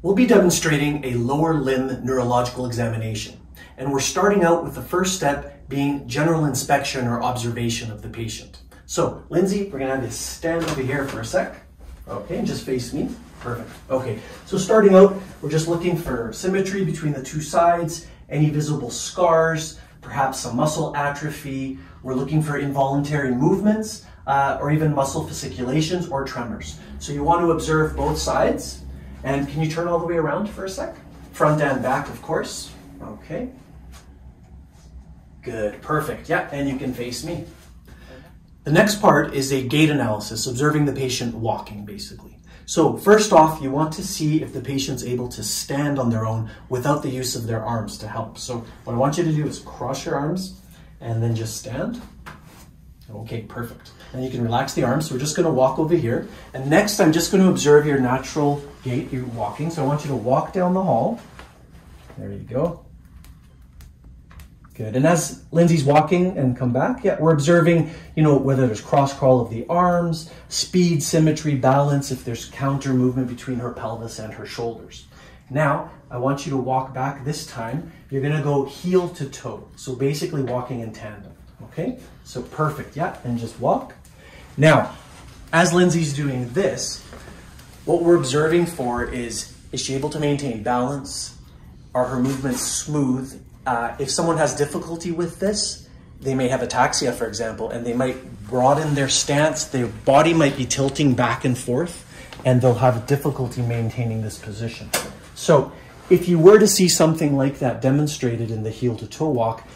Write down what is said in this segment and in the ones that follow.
We'll be demonstrating a lower limb neurological examination. And we're starting out with the first step being general inspection or observation of the patient. So, Lindsay, we're gonna have you stand over here for a sec. Okay, and just face me. Perfect. Okay, so starting out, we're just looking for symmetry between the two sides, any visible scars, perhaps some muscle atrophy. We're looking for involuntary movements, uh, or even muscle fasciculations or tremors. So you want to observe both sides. And can you turn all the way around for a sec? Front and back, of course. Okay. Good, perfect. Yeah, and you can face me. The next part is a gait analysis, observing the patient walking, basically. So first off, you want to see if the patient's able to stand on their own without the use of their arms to help. So what I want you to do is cross your arms and then just stand. Okay, perfect. And you can relax the arms. So we're just going to walk over here. And next, I'm just going to observe your natural gait. You're walking. So I want you to walk down the hall. There you go. Good. And as Lindsay's walking and come back, yeah, we're observing, you know, whether there's cross crawl of the arms, speed, symmetry, balance, if there's counter movement between her pelvis and her shoulders. Now, I want you to walk back this time. You're going to go heel to toe. So basically walking in tandem. Okay? So perfect. Yeah. And just walk. Now, as Lindsay's doing this, what we're observing for is, is she able to maintain balance? Are her movements smooth? Uh, if someone has difficulty with this, they may have ataxia, for example, and they might broaden their stance. Their body might be tilting back and forth, and they'll have difficulty maintaining this position. So if you were to see something like that demonstrated in the heel to toe walk,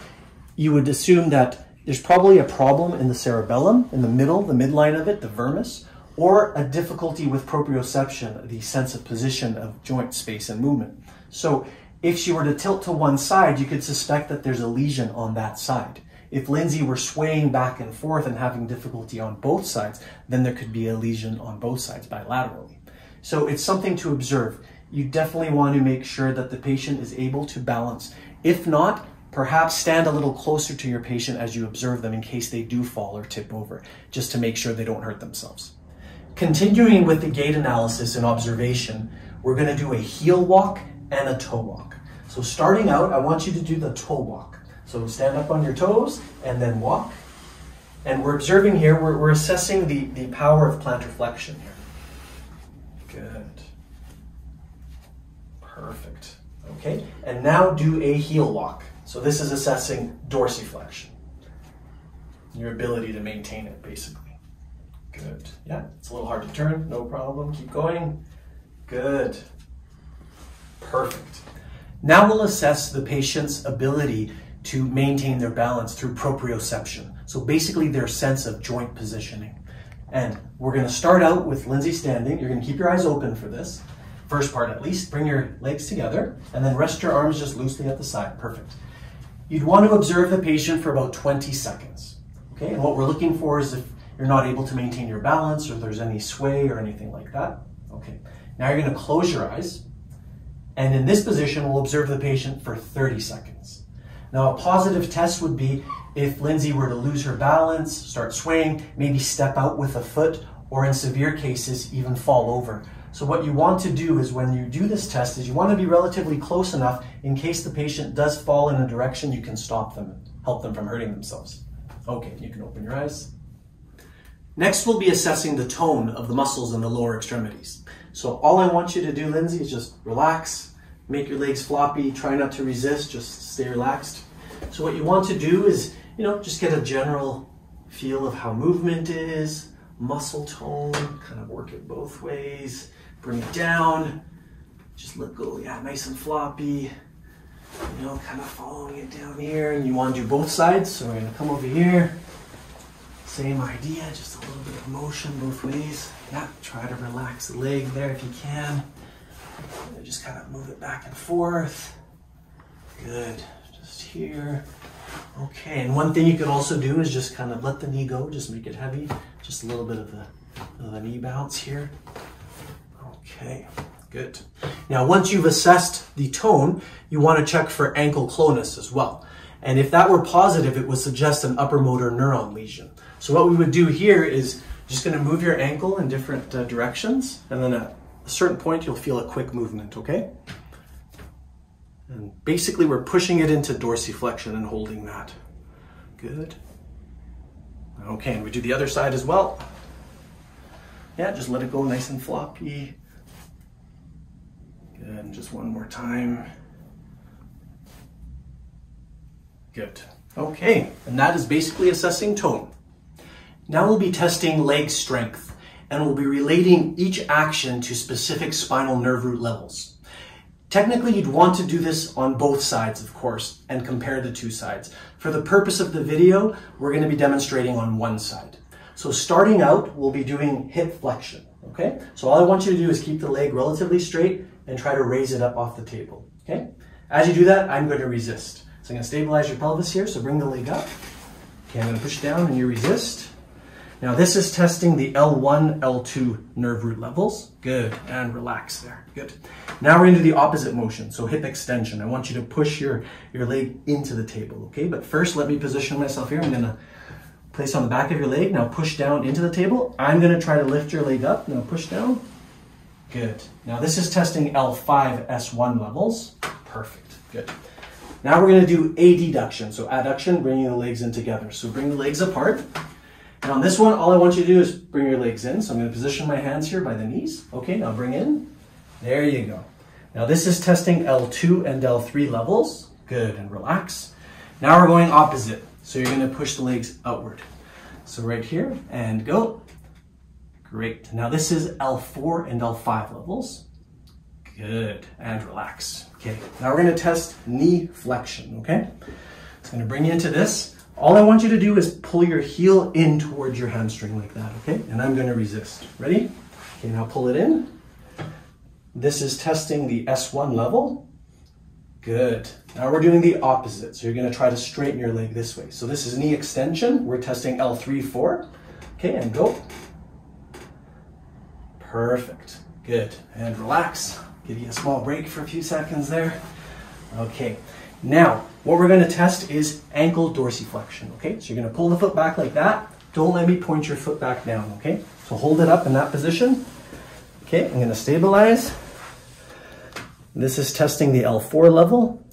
you would assume that there's probably a problem in the cerebellum, in the middle, the midline of it, the vermis, or a difficulty with proprioception, the sense of position of joint space and movement. So if she were to tilt to one side, you could suspect that there's a lesion on that side. If Lindsay were swaying back and forth and having difficulty on both sides, then there could be a lesion on both sides bilaterally. So it's something to observe. You definitely want to make sure that the patient is able to balance. If not, Perhaps stand a little closer to your patient as you observe them in case they do fall or tip over, just to make sure they don't hurt themselves. Continuing with the gait analysis and observation, we're going to do a heel walk and a toe walk. So starting out, I want you to do the toe walk. So stand up on your toes and then walk. And we're observing here, we're, we're assessing the, the power of plantar flexion here. Good. Perfect. Okay, and now do a heel walk. So this is assessing dorsiflexion, your ability to maintain it, basically. Good. Yeah, it's a little hard to turn, no problem. Keep going. Good. Perfect. Now we'll assess the patient's ability to maintain their balance through proprioception. So basically their sense of joint positioning. And we're going to start out with Lindsay standing. You're going to keep your eyes open for this. First part at least. Bring your legs together and then rest your arms just loosely at the side. Perfect. You'd want to observe the patient for about 20 seconds. Okay, and what we're looking for is if you're not able to maintain your balance or there's any sway or anything like that. Okay, now you're going to close your eyes. And in this position, we'll observe the patient for 30 seconds. Now, a positive test would be if Lindsay were to lose her balance, start swaying, maybe step out with a foot, or in severe cases, even fall over. So what you want to do is when you do this test is you want to be relatively close enough in case the patient does fall in a direction, you can stop them and help them from hurting themselves. Okay, you can open your eyes. Next, we'll be assessing the tone of the muscles in the lower extremities. So all I want you to do, Lindsay, is just relax, make your legs floppy, try not to resist, just stay relaxed. So what you want to do is, you know, just get a general feel of how movement is, muscle tone, kind of work it both ways. Bring it down. Just let go. Yeah, nice and floppy. You know, kind of following it down here. And you want to do both sides. So we're to come over here. Same idea, just a little bit of motion both ways. Yeah, try to relax the leg there if you can. Just kind of move it back and forth. Good. Just here. Okay, and one thing you could also do is just kind of let the knee go, just make it heavy. Just a little bit of the, of the knee bounce here. Okay, good. Now, once you've assessed the tone, you want to check for ankle clonus as well. And if that were positive, it would suggest an upper motor neuron lesion. So what we would do here is just going to move your ankle in different uh, directions and then at a certain point, you'll feel a quick movement, okay? And basically we're pushing it into dorsiflexion and holding that. Good. Okay, and we do the other side as well. Yeah, just let it go nice and floppy. And just one more time. Good. Okay, and that is basically assessing tone. Now we'll be testing leg strength, and we'll be relating each action to specific spinal nerve root levels. Technically, you'd want to do this on both sides, of course, and compare the two sides. For the purpose of the video, we're going to be demonstrating on one side. So starting out, we'll be doing hip flexion, okay? So all I want you to do is keep the leg relatively straight and try to raise it up off the table, okay? As you do that, I'm going to resist. So I'm going to stabilize your pelvis here, so bring the leg up. Okay, I'm going to push down and you resist. Now this is testing the L1, L2 nerve root levels. Good, and relax there, good. Now we're into the opposite motion, so hip extension. I want you to push your, your leg into the table, okay? But first, let me position myself here. I'm gonna place on the back of your leg. Now push down into the table. I'm gonna try to lift your leg up. Now push down. Good. Now this is testing L5, S1 levels. Perfect, good. Now we're gonna do adduction. So adduction, bringing the legs in together. So bring the legs apart. And on this one, all I want you to do is bring your legs in. So I'm going to position my hands here by the knees. Okay, now bring in. There you go. Now this is testing L2 and L3 levels. Good, and relax. Now we're going opposite. So you're going to push the legs outward. So right here, and go. Great. Now this is L4 and L5 levels. Good, and relax. Okay, now we're going to test knee flexion, okay? It's going to bring you into this. All I want you to do is pull your heel in towards your hamstring like that, okay? And I'm gonna resist. Ready? Okay, now pull it in. This is testing the S1 level. Good. Now we're doing the opposite. So you're gonna try to straighten your leg this way. So this is knee extension. We're testing L3, 4. Okay, and go. Perfect. Good. And relax. Give you a small break for a few seconds there. Okay. Now, what we're gonna test is ankle dorsiflexion, okay? So you're gonna pull the foot back like that. Don't let me point your foot back down, okay? So hold it up in that position. Okay, I'm gonna stabilize. This is testing the L4 level.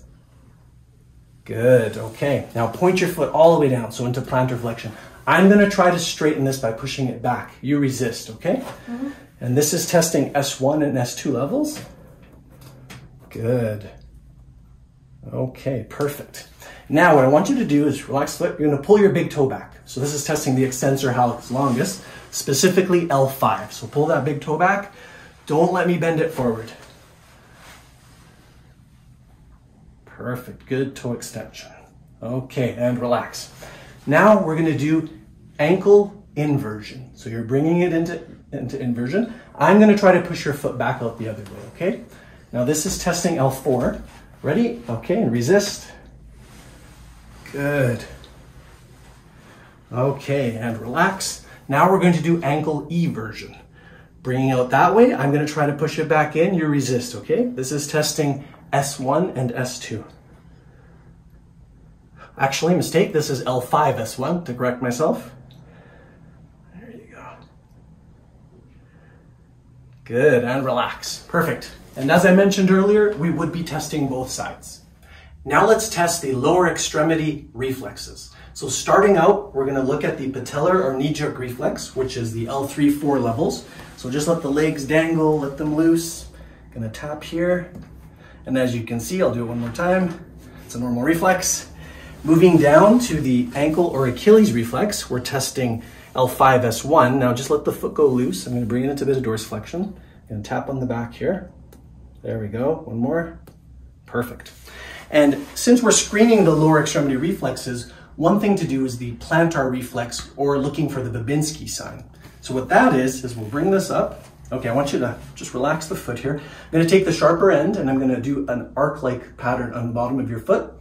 Good, okay. Now point your foot all the way down, so into plantar flexion. I'm gonna try to straighten this by pushing it back. You resist, okay? Mm -hmm. And this is testing S1 and S2 levels. Good. Okay, perfect. Now what I want you to do is relax foot. You're gonna pull your big toe back. So this is testing the extensor hallucis longus, specifically L5. So pull that big toe back. Don't let me bend it forward. Perfect, good toe extension. Okay, and relax. Now we're gonna do ankle inversion. So you're bringing it into, into inversion. I'm gonna try to push your foot back out the other way, okay? Now this is testing L4. Ready? Okay, and resist. Good. Okay, and relax. Now we're going to do ankle eversion. Bringing out that way, I'm going to try to push it back in. You resist, okay? This is testing S1 and S2. Actually, mistake, this is L5, S1, to correct myself. There you go. Good, and relax. Perfect. And as I mentioned earlier, we would be testing both sides. Now let's test the lower extremity reflexes. So starting out, we're gonna look at the patellar or knee jerk reflex, which is the L3, 4 levels. So just let the legs dangle, let them loose. Gonna tap here. And as you can see, I'll do it one more time. It's a normal reflex. Moving down to the ankle or Achilles reflex, we're testing L5S1. Now just let the foot go loose. I'm gonna bring it into of dorsiflexion. and tap on the back here. There we go. One more. Perfect. And since we're screening the lower extremity reflexes, one thing to do is the plantar reflex or looking for the Babinski sign. So what that is, is we'll bring this up. Okay, I want you to just relax the foot here. I'm gonna take the sharper end and I'm gonna do an arc-like pattern on the bottom of your foot.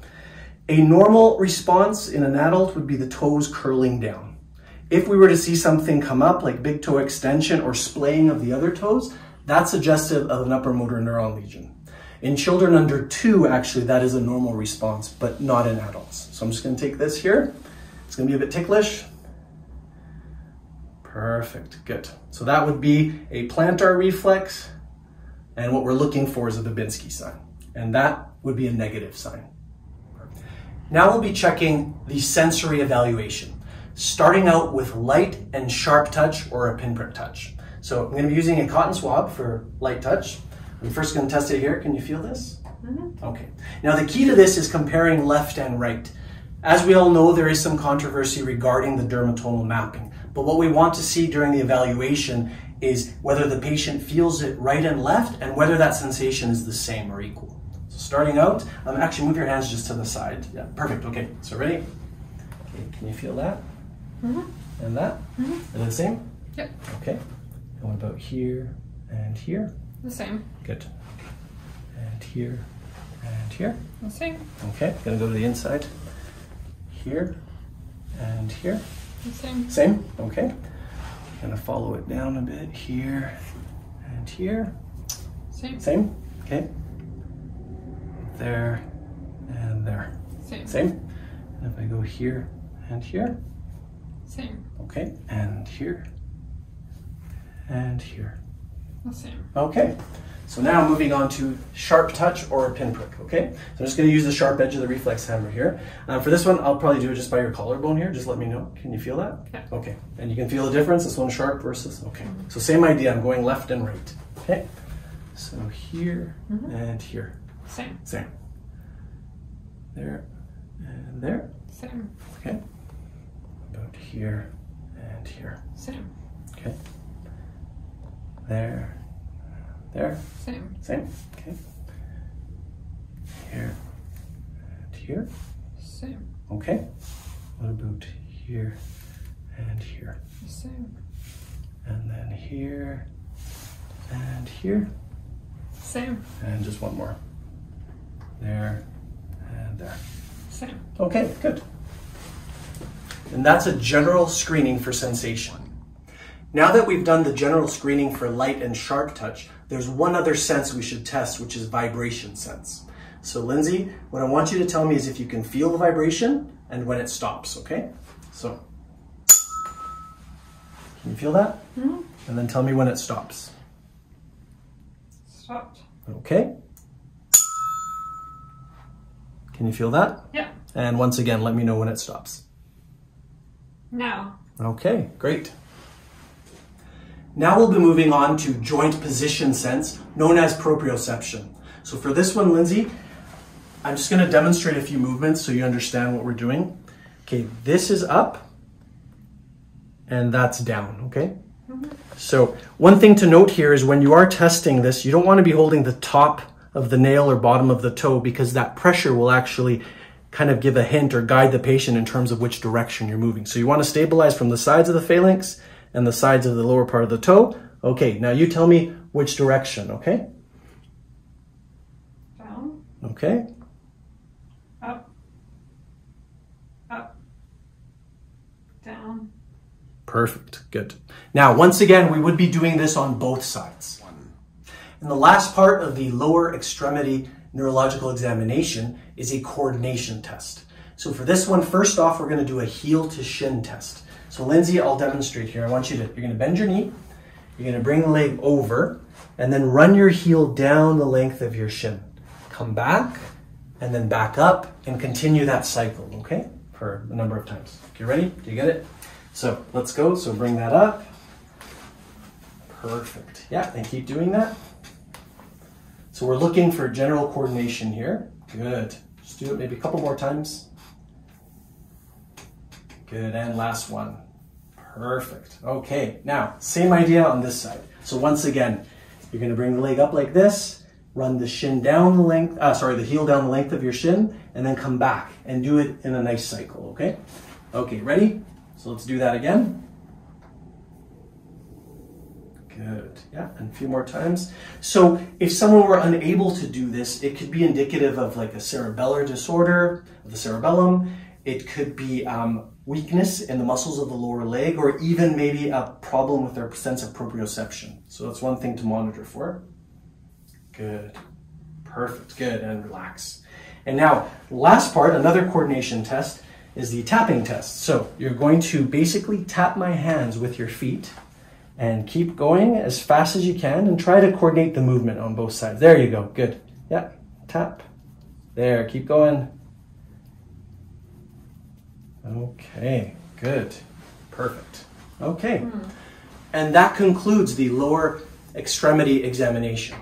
A normal response in an adult would be the toes curling down. If we were to see something come up like big toe extension or splaying of the other toes, that's suggestive of an upper motor neuron lesion. In children under two, actually, that is a normal response, but not in adults. So I'm just gonna take this here. It's gonna be a bit ticklish. Perfect, good. So that would be a plantar reflex And what we're looking for is a Babinski sign. And that would be a negative sign. Now we'll be checking the sensory evaluation, starting out with light and sharp touch or a pinprick touch. So I'm going to be using a cotton swab for light touch. I'm first going to test it here. Can you feel this? Mm-hmm. Okay. Now the key to this is comparing left and right. As we all know, there is some controversy regarding the dermatomal mapping. But what we want to see during the evaluation is whether the patient feels it right and left and whether that sensation is the same or equal. So starting out, um, actually move your hands just to the side. Yeah, perfect. Okay, so ready? Okay, can you feel that? Mm-hmm. And that? Mm-hmm. Are they the same? Yep. Okay. And what about here and here? The same. Good. And here and here? The same. Okay, gonna go to the inside. Here and here? The same. Same? Okay. Gonna follow it down a bit here and here. Same. Same? Okay. There and there. Same. Same? And if I go here and here, Same. okay, and here and here. The same. Okay. So now moving on to sharp touch or a pinprick, okay? So I'm just gonna use the sharp edge of the reflex hammer here. Uh, for this one, I'll probably do it just by your collarbone here. Just let me know. Can you feel that? Yeah. Okay. And you can feel the difference, this one sharp versus, okay. So same idea, I'm going left and right, okay? So here Mhm. and here, Same. same. There and there, Same. okay? About here and here, Same. okay? There, there, Same. Same. Okay. Here and here. Same. Okay. What about here and here? Same. And then here and here. Same. And just one more. There and there. Same. Okay, good. And that's a general screening for sensation. Now that we've done the general screening for light and sharp touch, there's one other sense we should test, which is vibration sense. So Lindsay, what I want you to tell me is if you can feel the vibration and when it stops, okay? So, can you feel that? Mhm. And then tell me when it stops. Stopped. Okay. Can you feel that? Yeah. And once again, let me know when it stops. Now. Okay, great. Now we'll be moving on to joint position sense, known as proprioception. So for this one, Lindsay, I'm just going to demonstrate a few movements so you understand what we're doing. Okay, this is up and that's down, okay? Mm-hmm. So one thing to note here is when you are testing this, you don't want to be holding the top of the nail or bottom of the toe because that pressure will actually kind of give a hint or guide the patient in terms of which direction you're moving. So you want to stabilize from the sides of the phalanx and the sides of the lower part of the toe. Okay, now you tell me which direction, okay? Down. Okay, Up. Up. Down. perfect, good. Now, once again, we would be doing this on both sides. And the last part of the lower extremity neurological examination is a coordination test. So for this one, first off, we're gonna do a heel to shin test. So Lindsay, I'll demonstrate here. I want you to, you're gonna bend your knee, you're gonna bring the leg over, and then run your heel down the length of your shin. Come back, and then back up, and continue that cycle, okay? For a number of times. Okay, ready? Do you get it? So let's go. So bring that up. Perfect. Yeah, and keep doing that. So we're looking for general coordination here. Good. Just do it maybe a couple more times. Good, and last one. Perfect. Okay, now, same idea on this side. So once again, you're gonna bring the leg up like this, run the shin down the length, uh, sorry, the heel down the length of your shin, and then come back and do it in a nice cycle, okay? Okay, ready? So let's do that again. Good. Yeah, and a few more times. So if someone were unable to do this, it could be indicative of like a cerebellar disorder of the cerebellum. It could be um, weakness in the muscles of the lower leg, or even maybe a problem with their sense of proprioception. So that's one thing to monitor for. Good. Perfect. Good. And relax. And now, last part, another coordination test is the tapping test. So you're going to basically tap my hands with your feet And keep going as fast as you can and try to coordinate the movement on both sides. There you go. Good. Yeah. Tap. There. Keep going. Okay. Good. Perfect. Okay. Hmm. And that concludes the lower extremity examination.